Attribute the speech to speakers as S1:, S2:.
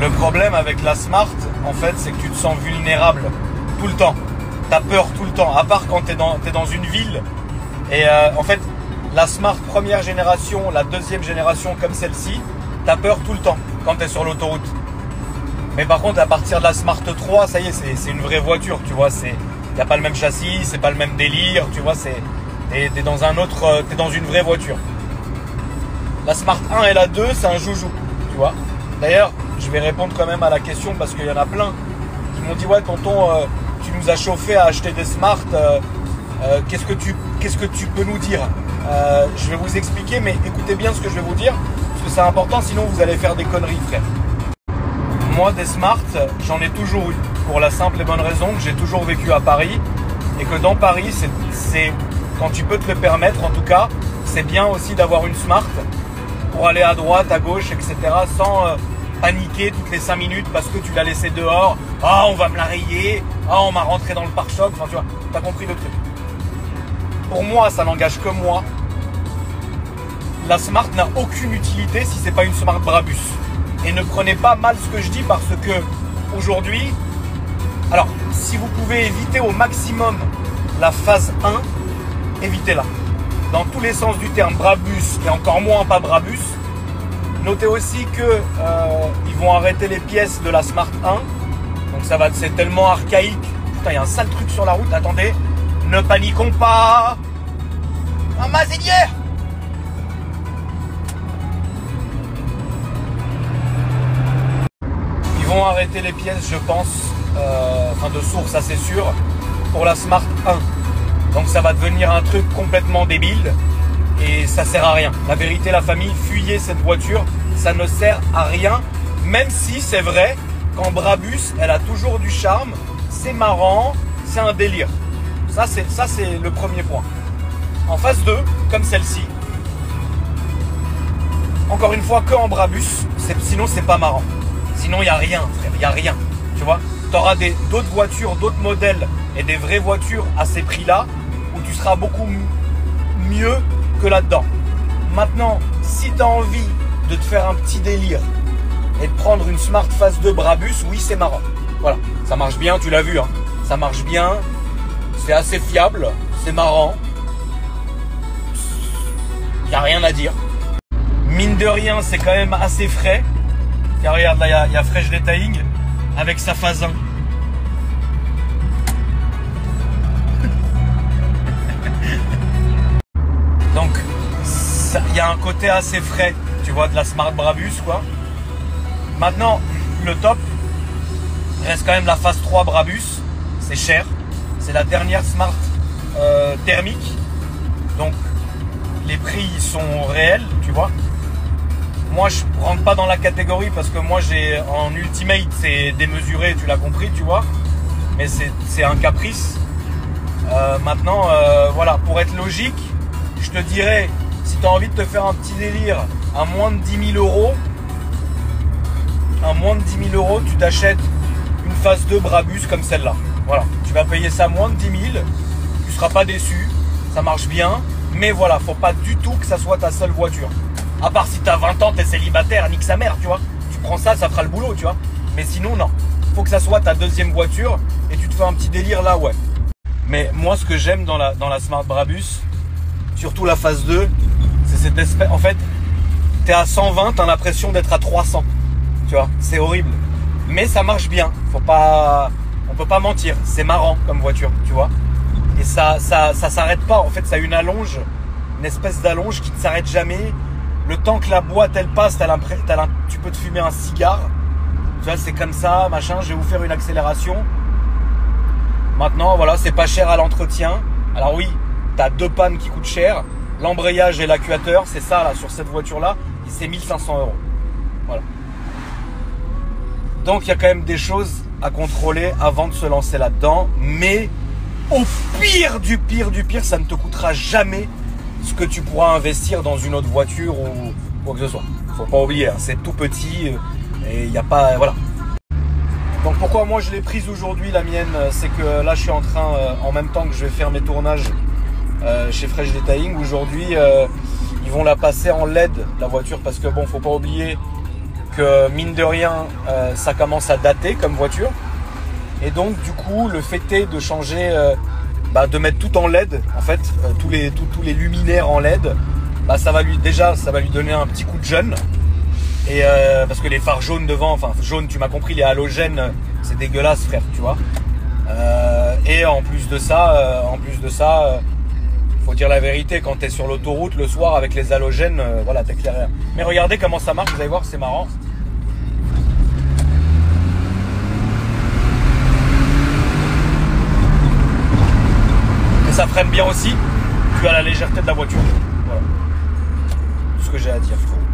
S1: Le problème avec la Smart, en fait, c'est que tu te sens vulnérable tout le temps. T'as peur tout le temps, à part quand t'es dans, es dans une ville. Et euh, en fait, la Smart première génération, la deuxième génération comme celle-ci, t'as peur tout le temps quand t'es sur l'autoroute. Mais par contre, à partir de la Smart 3, ça y est, c'est une vraie voiture, tu vois. C'est, y a pas le même châssis, c'est pas le même délire, tu vois. C'est, t'es, dans un euh, t'es dans une vraie voiture. La Smart 1 et la 2, c'est un joujou, tu vois. D'ailleurs, je vais répondre quand même à la question parce qu'il y en a plein qui m'ont dit ouais, tonton, euh, tu nous as chauffé à acheter des Smart. Euh, qu'est-ce que tu, qu'est-ce que tu peux nous dire? Je vais vous expliquer, mais écoutez bien ce que je vais vous dire parce que c'est important, sinon vous allez faire des conneries, frère moi, des Smart, j'en ai toujours eu. Pour la simple et bonne raison que j'ai toujours vécu à Paris. Et que dans Paris, c'est quand tu peux te le permettre, en tout cas, c'est bien aussi d'avoir une Smart pour aller à droite, à gauche, etc. sans euh, paniquer toutes les 5 minutes parce que tu l'as laissé dehors. Ah, on va me la rayer. Ah, on m'a rentré dans le pare-choc. Enfin, tu vois, t'as compris le truc. Pour moi, ça n'engage que moi. La Smart n'a aucune utilité si c'est pas une Smart Brabus. Et ne prenez pas mal ce que je dis parce que aujourd'hui, alors si vous pouvez éviter au maximum la phase 1, évitez-la. Dans tous les sens du terme, Brabus et encore moins pas Brabus. Notez aussi que euh, ils vont arrêter les pièces de la Smart 1. Donc ça va, c'est tellement archaïque. Putain, il y a un sale truc sur la route. Attendez, ne paniquons pas. Un mazinière vont arrêter les pièces, je pense, euh, enfin de source, ça c'est sûr, pour la Smart 1. Donc ça va devenir un truc complètement débile et ça sert à rien. La vérité, la famille, fuyez cette voiture, ça ne sert à rien, même si c'est vrai qu'en Brabus, elle a toujours du charme, c'est marrant, c'est un délire. Ça c'est, ça, c'est le premier point. En phase 2, comme celle-ci, encore une fois, que en Brabus, sinon c'est pas marrant. Sinon, il n'y a rien, frère, il n'y a rien. Tu vois? Tu auras d'autres voitures, d'autres modèles et des vraies voitures à ces prix-là tu seras beaucoup mieux que là-dedans. Maintenant, si tu as envie de te faire un petit délire et de prendre une Smart Phase 2 Brabus, oui, c'est marrant. Voilà, ça marche bien, tu l'as vu, hein. ça marche bien, c'est assez fiable, c'est marrant. Il n'y a rien à dire. Mine de rien, c'est quand même assez frais. Car regarde, là, il y, a Fresh Detailing avec sa phase 1. Un côté assez frais, tu vois, de la Smart Brabus, quoi. Maintenant, le top reste quand même la phase 3 Brabus. C'est cher. C'est la dernière Smart euh, thermique. Donc, les prix sont réels, tu vois. Moi, je rentre pas dans la catégorie parce que moi, j'ai en ultimate, c'est démesuré, tu l'as compris, tu vois. Mais c'est un caprice. Euh, maintenant, euh, voilà, pour être logique, je te dirais, si tu as envie de te faire un petit délire à moins de 10 000 euros, à moins de 10 000 euros, tu t'achètes une phase 2 Brabus comme celle-là. Voilà, tu vas payer ça moins de 10 000, tu seras pas déçu, ça marche bien, mais voilà, faut pas du tout que ça soit ta seule voiture. À part si t'as 20 ans, t'es célibataire, nique sa mère, tu vois. Tu prends ça, ça fera le boulot, tu vois. Mais sinon, non. Faut que ça soit ta deuxième voiture et tu te fais un petit délire là, ouais. Mais moi, ce que j'aime dans la, dans la Smart Brabus, surtout la phase 2, c'est cette espèce. En fait, t'es à 120, t'as l'impression d'être à 300. Tu vois, c'est horrible. Mais ça marche bien. Faut pas. On peut pas mentir. C'est marrant comme voiture, tu vois. Et ça, ça, s'arrête pas. En fait, ça a une allonge, une espèce d'allonge qui ne s'arrête jamais le temps que la boîte elle passe, tu peux te fumer un cigare. Tu vois, c'est comme ça, machin. Je vais vous faire une accélération. Maintenant, voilà, c'est pas cher à l'entretien. Alors oui, tu as deux pannes qui coûtent cher. L'embrayage et l'accuateur, c'est ça là sur cette voiture là, c'est 1500 euros. Voilà. Donc il y a quand même des choses à contrôler avant de se lancer là-dedans. Mais au pire du pire du pire, ça ne te coûtera jamais ce que tu pourras investir dans une autre voiture ou quoi que ce soit. Faut pas oublier, hein, c'est tout petit euh, et il n'y a pas. Voilà. Donc pourquoi moi je l'ai prise aujourd'hui la mienne C'est que là je suis en train, euh, en même temps que je vais faire mes tournages euh, chez Fresh Detailing, aujourd'hui ils vont la passer en LED la voiture parce que bon faut pas oublier que mine de rien, euh, ça commence à dater comme voiture. Et donc du coup, le fait est de changer, euh, bah, de mettre tout en LED, en fait, euh, tous, les, tous, les luminaires en LED, bah, ça va lui déjà, ça va lui donner un petit coup de jeune. Et parce que les phares jaunes devant, enfin jaune, tu m'as compris, les halogènes, c'est dégueulasse, frère, tu vois. et en plus de ça, en plus de ça, faut dire la vérité, quand tu es sur l'autoroute le soir avec les halogènes, voilà, t'éclaires. Mais regardez comment ça marche, vous allez voir, c'est marrant. ça freine bien aussi, tu as la légèreté de la voiture. Voilà. Tout ce que j'ai à dire, frère.